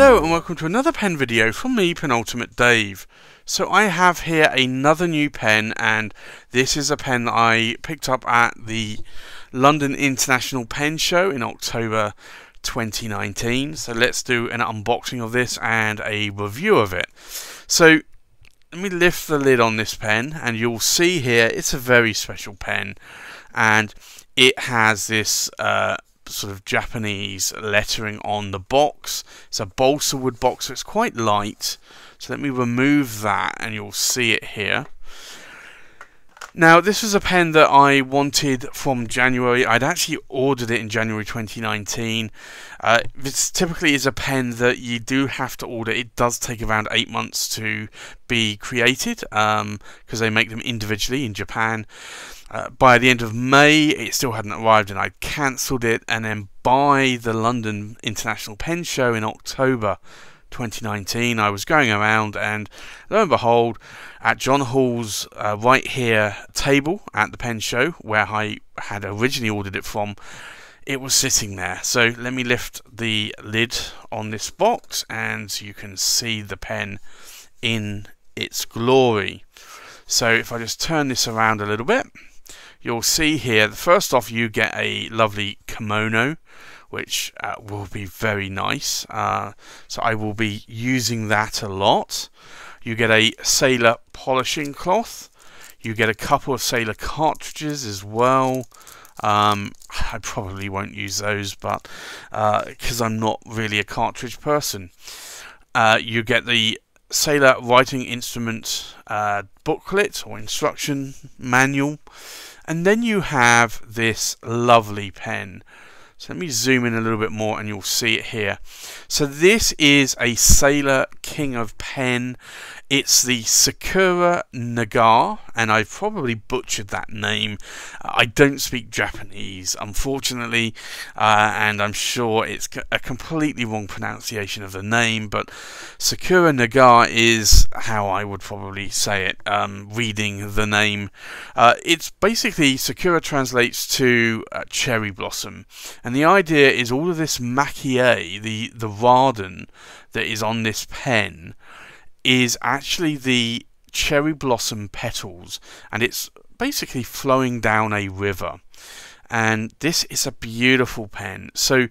Hello and welcome to another pen video from me, Penultimate Dave. So I have here another new pen and this is a pen that I picked up at the London International Pen Show in October 2019. So let's do an unboxing of this and a review of it. So let me lift the lid on this pen and you'll see here it's a very special pen and it has this uh, sort of Japanese lettering on the box. It's a balsa wood box, so it's quite light. So let me remove that and you'll see it here. Now, this was a pen that I wanted from January. I'd actually ordered it in January 2019. Uh, this typically is a pen that you do have to order. It does take around eight months to be created because um, they make them individually in Japan. Uh, by the end of May, it still hadn't arrived, and I cancelled it. And then by the London International Pen Show in October 2019, I was going around, and lo and behold, at John Hall's uh, Write Here table at the pen show, where I had originally ordered it from, it was sitting there. So let me lift the lid on this box, and you can see the pen in its glory. So if I just turn this around a little bit you'll see here, first off, you get a lovely kimono, which uh, will be very nice. Uh, so I will be using that a lot. You get a Sailor polishing cloth. You get a couple of Sailor cartridges as well. Um, I probably won't use those, but because uh, I'm not really a cartridge person. Uh, you get the Sailor writing instrument uh, booklet or instruction manual. And then you have this lovely pen. So let me zoom in a little bit more and you'll see it here. So this is a Sailor King of Pen. It's the Sakura Nagar, and I probably butchered that name. I don't speak Japanese, unfortunately, uh, and I'm sure it's a completely wrong pronunciation of the name, but Sakura Nagar is how I would probably say it, um, reading the name. Uh, it's basically, Sakura translates to uh, cherry blossom, and the idea is all of this maki-e, the, the Raden that is on this pen, is actually the cherry blossom petals and it's basically flowing down a river. And this is a beautiful pen. So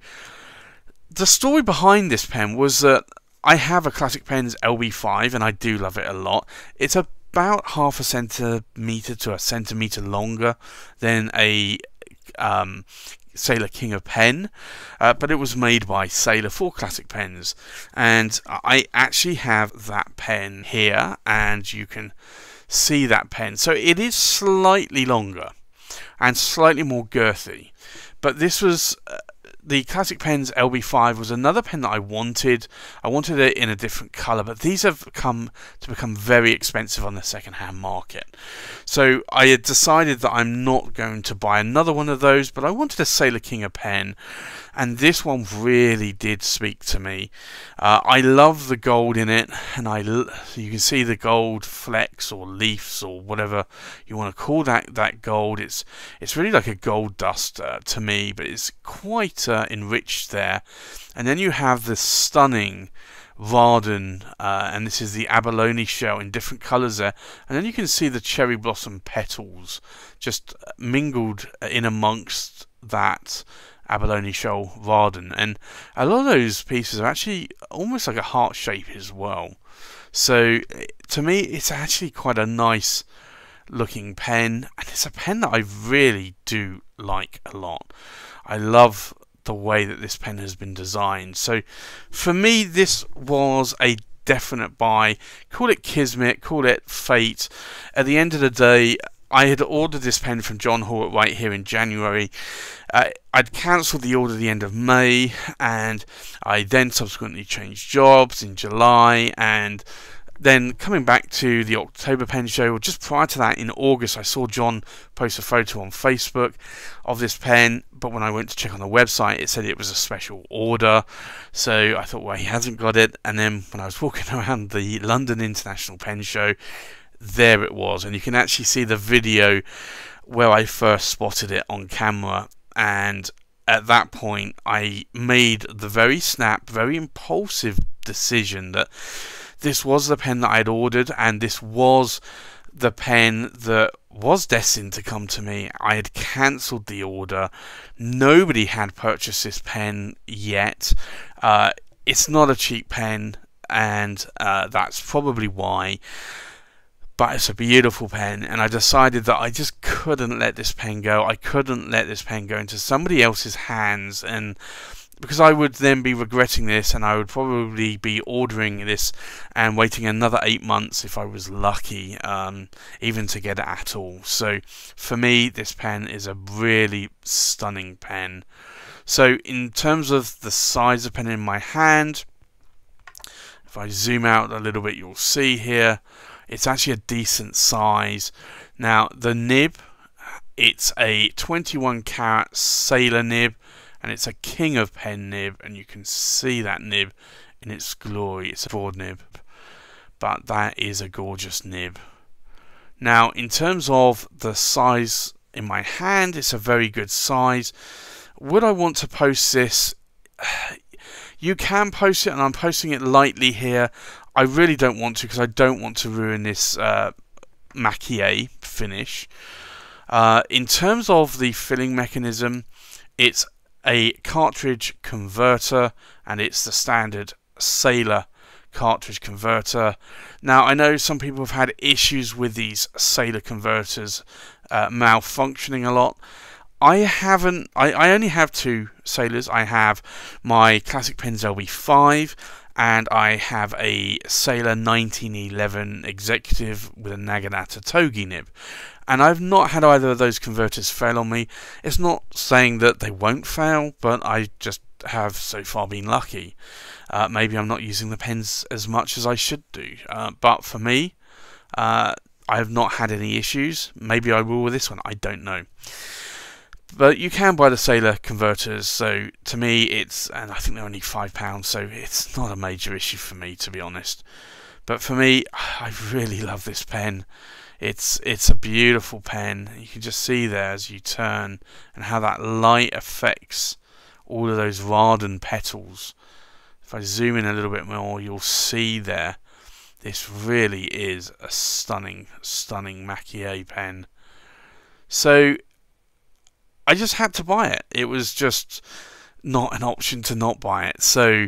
the story behind this pen was that I have a Classic Pens LB5 and I do love it a lot. It's about half a centimeter to a centimeter longer than a um, Sailor King of Pen, uh, but it was made by Sailor for classic pens. And I actually have that pen here, and you can see that pen. So it is slightly longer and slightly more girthy, but this was uh, the Classic Pens LB5 was another pen that I wanted. I wanted it in a different colour, but these have come to become very expensive on the second-hand market. So I had decided that I'm not going to buy another one of those, but I wanted a Sailor King pen, and this one really did speak to me. Uh, I love the gold in it, and I you can see the gold flecks or leaves or whatever you want to call that that gold. It's it's really like a gold dust uh, to me, but it's quite uh, enriched there. And then you have this stunning Raden, uh, and this is the abalone shell in different colours there. And then you can see the cherry blossom petals just mingled in amongst that abalone shell raden. And a lot of those pieces are actually almost like a heart shape as well. So to me, it's actually quite a nice looking pen, and it's a pen that I really do like a lot. I love the way that this pen has been designed. So for me, this was a definite buy. Call it Kismet, call it Fate. At the end of the day, I had ordered this pen from John Hall Write Here in January. Uh, I'd cancelled the order the end of May, and I then subsequently changed jobs in July, and then coming back to the October pen show, just prior to that in August, I saw John post a photo on Facebook of this pen, but when I went to check on the website, it said it was a special order. So I thought, well, he hasn't got it. And then when I was walking around the London International Pen Show, there it was, and you can actually see the video where I first spotted it on camera, and at that point, I made the very snap, very impulsive decision that this was the pen that I had ordered, and this was the pen that was destined to come to me. I had cancelled the order. Nobody had purchased this pen yet. Uh, it's not a cheap pen, and uh, that's probably why. But it's a beautiful pen, and I decided that I just couldn't let this pen go. I couldn't let this pen go into somebody else's hands, and because I would then be regretting this and I would probably be ordering this and waiting another eight months if I was lucky, um, even to get it at all. So for me, this pen is a really stunning pen. So in terms of the size of pen in my hand, if I zoom out a little bit, you'll see here, it's actually a decent size. Now the nib, it's a 21 carat sailor nib and it's a king of pen nib and you can see that nib in its glory. It's a broad nib but that is a gorgeous nib. Now in terms of the size in my hand it's a very good size. Would I want to post this? You can post it and I'm posting it lightly here I really don't want to because I don't want to ruin this uh, finish uh, in terms of the filling mechanism it's a cartridge converter and it's the standard Sailor cartridge converter. Now I know some people have had issues with these Sailor converters uh, malfunctioning a lot. I haven't, I, I only have two Sailors. I have my Classic Pens LB5 and I have a Sailor 1911 Executive with a Naginata Togi nib and I've not had either of those converters fail on me. It's not saying that they won't fail, but I just have so far been lucky. Uh, maybe I'm not using the pens as much as I should do, uh, but for me, uh, I have not had any issues. Maybe I will with this one, I don't know. But you can buy the Sailor converters, so to me it's, and I think they're only £5, so it's not a major issue for me to be honest. But for me, I really love this pen. It's it's a beautiful pen. You can just see there as you turn and how that light affects all of those Raden petals. If I zoom in a little bit more, you'll see there. This really is a stunning, stunning Maki-E pen. So I just had to buy it. It was just not an option to not buy it. So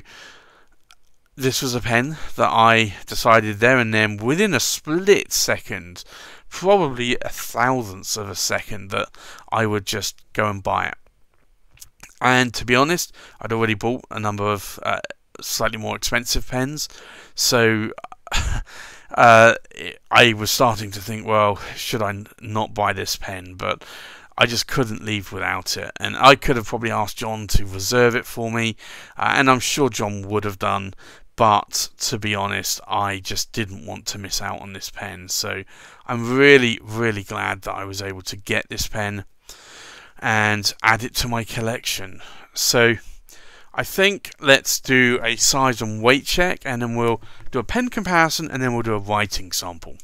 this was a pen that I decided there and then within a split second, probably a thousandth of a second, that I would just go and buy it. And to be honest, I'd already bought a number of uh, slightly more expensive pens, so uh, I was starting to think, well, should I not buy this pen? But I just couldn't leave without it. And I could have probably asked John to reserve it for me, uh, and I'm sure John would have done, but to be honest, I just didn't want to miss out on this pen. So I'm really, really glad that I was able to get this pen and add it to my collection. So I think let's do a size and weight check and then we'll do a pen comparison and then we'll do a writing sample.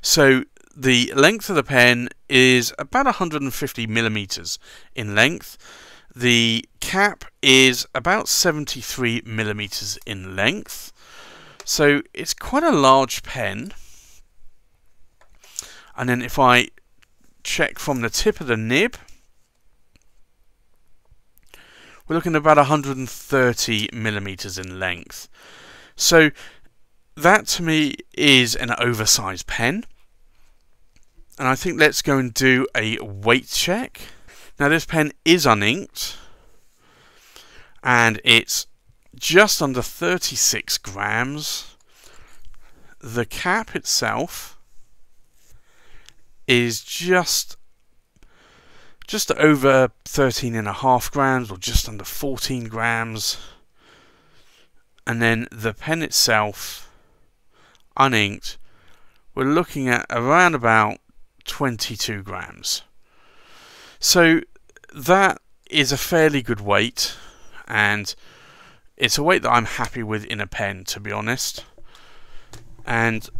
So the length of the pen is about 150 millimeters in length the cap is about 73 millimeters in length, so it's quite a large pen. And then if I check from the tip of the nib, we're looking at about 130 millimeters in length. So that to me is an oversized pen. And I think let's go and do a weight check. Now this pen is uninked and it's just under 36 grams. The cap itself is just just over 13 and a half grams or just under 14 grams and then the pen itself uninked we're looking at around about 22 grams so that is a fairly good weight, and it's a weight that I'm happy with in a pen, to be honest. And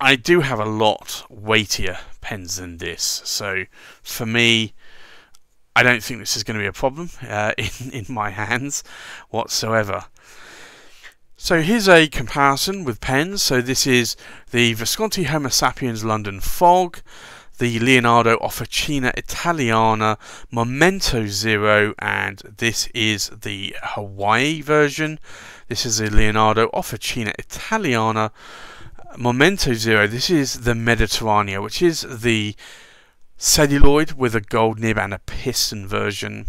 I do have a lot weightier pens than this, so for me, I don't think this is going to be a problem uh, in, in my hands whatsoever. So here's a comparison with pens. So this is the Visconti Homo Sapiens London Fog, the Leonardo Officina Italiana Memento Zero, and this is the Hawaii version. This is the Leonardo Officina Italiana Memento Zero. This is the Mediterranea, which is the celluloid with a gold nib and a piston version.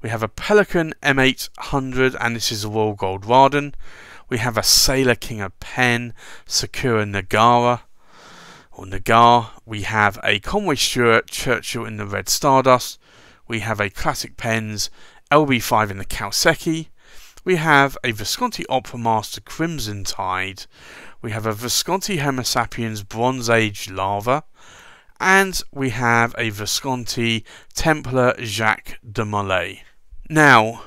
We have a Pelikan M800, and this is a Royal Gold Raden. We have a Sailor King of Pen, Sakura Nagara, or Nagar. We have a Conway Stewart Churchill in the Red Stardust. We have a Classic Pens LB5 in the Kawasaki. We have a Visconti Opera Master Crimson Tide. We have a Visconti Homo Sapiens Bronze Age Lava. And we have a Visconti Templar Jacques de Molay. Now,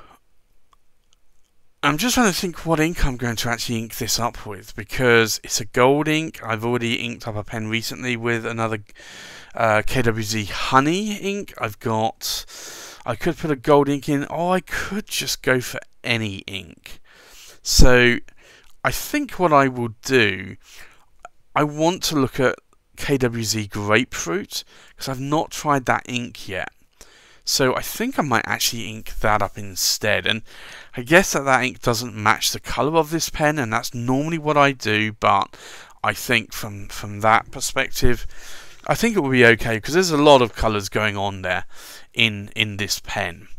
I'm just trying to think what ink I'm going to actually ink this up with because it's a gold ink. I've already inked up a pen recently with another uh, KWZ Honey ink. I've got. I could put a gold ink in, or I could just go for any ink. So I think what I will do, I want to look at KWZ Grapefruit because I've not tried that ink yet. So I think I might actually ink that up instead. And I guess that that ink doesn't match the colour of this pen, and that's normally what I do, but I think from, from that perspective, I think it will be okay because there's a lot of colours going on there in, in this pen.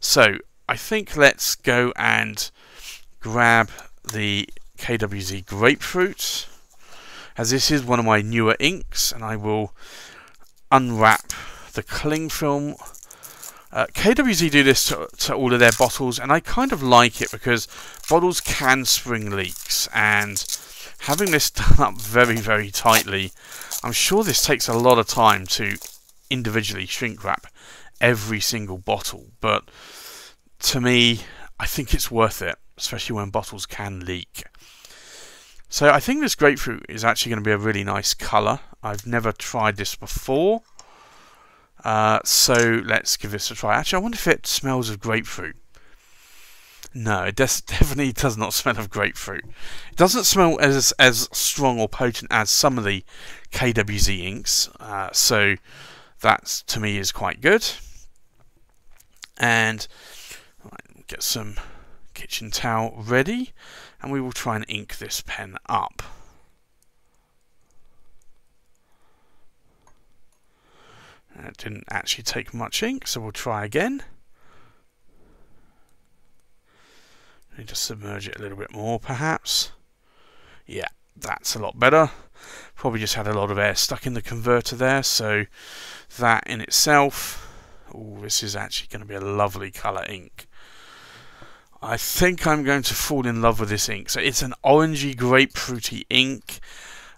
So I think let's go and grab the KWZ Grapefruit as this is one of my newer inks and I will unwrap the cling film uh, KWZ do this to, to, all of their bottles, and I kind of like it because bottles can spring leaks, and having this done up very, very tightly, I'm sure this takes a lot of time to individually shrink wrap every single bottle, but to me, I think it's worth it, especially when bottles can leak. So I think this grapefruit is actually going to be a really nice colour. I've never tried this before. Uh, so let's give this a try. Actually, I wonder if it smells of grapefruit. No, it definitely does not smell of grapefruit. It doesn't smell as as strong or potent as some of the KWZ inks, uh, so that to me is quite good. And right, get some kitchen towel ready, and we will try and ink this pen up. It didn't actually take much ink, so we'll try again. Need to submerge it a little bit more, perhaps. Yeah, that's a lot better. Probably just had a lot of air stuck in the converter there, so that in itself... Oh, this is actually going to be a lovely colour ink. I think I'm going to fall in love with this ink. So it's an orangey grapefruity ink,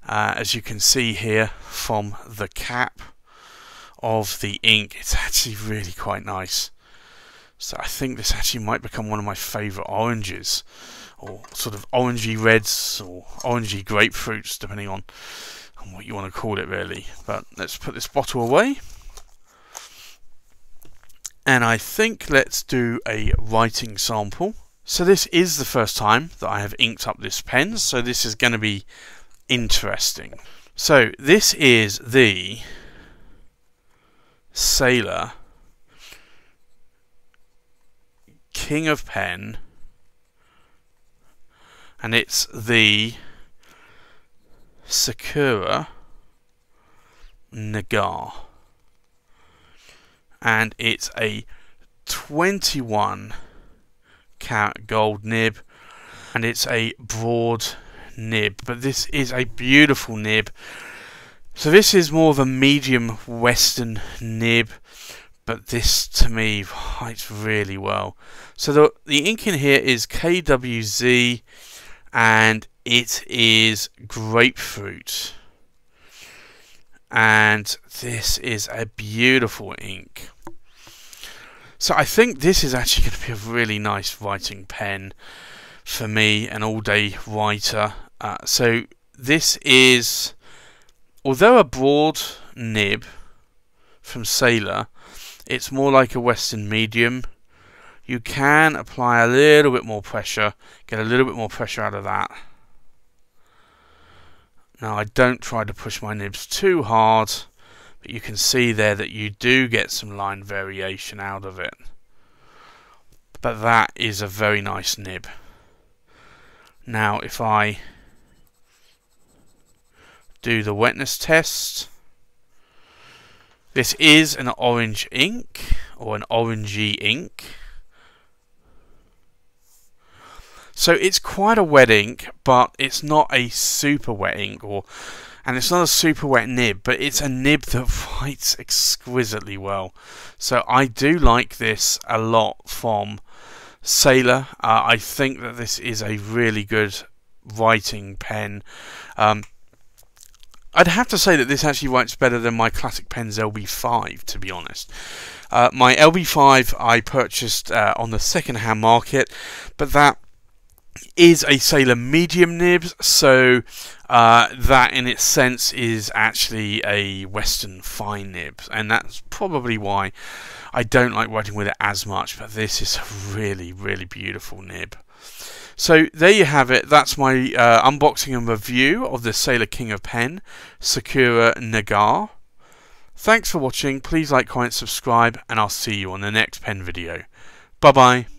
uh, as you can see here from the cap of the ink. It's actually really quite nice. So I think this actually might become one of my favourite oranges, or sort of orangey reds, or orangey grapefruits, depending on, on what you want to call it really. But let's put this bottle away. And I think let's do a writing sample. So this is the first time that I have inked up this pen, so this is going to be interesting. So this is the Sailor, King of Pen, and it's the Sakura Nagar. And it's a 21 carat gold nib, and it's a broad nib. But this is a beautiful nib so this is more of a medium western nib, but this to me writes really well. So the, the ink in here is KWZ and it is grapefruit. And this is a beautiful ink. So I think this is actually going to be a really nice writing pen for me, an all-day writer. Uh, so this is Although a broad nib from Sailor, it's more like a Western medium. You can apply a little bit more pressure, get a little bit more pressure out of that. Now I don't try to push my nibs too hard, but you can see there that you do get some line variation out of it. But that is a very nice nib. Now if I do the wetness test, this is an orange ink or an orangey ink. So it's quite a wet ink, but it's not a super wet ink, or and it's not a super wet nib, but it's a nib that writes exquisitely well. So I do like this a lot from Sailor. Uh, I think that this is a really good writing pen. Um, I'd have to say that this actually writes better than my classic pens LB5, to be honest. Uh, my LB5 I purchased uh, on the second-hand market, but that is a Sailor medium nibs, so uh, that in its sense is actually a Western fine nib, and that's probably why I don't like writing with it as much, but this is a really, really beautiful nib. So there you have it. That's my uh, unboxing and review of the Sailor King of Pen, Sakura Nagar. Thanks for watching. Please like, comment, subscribe, and I'll see you on the next pen video. Bye bye.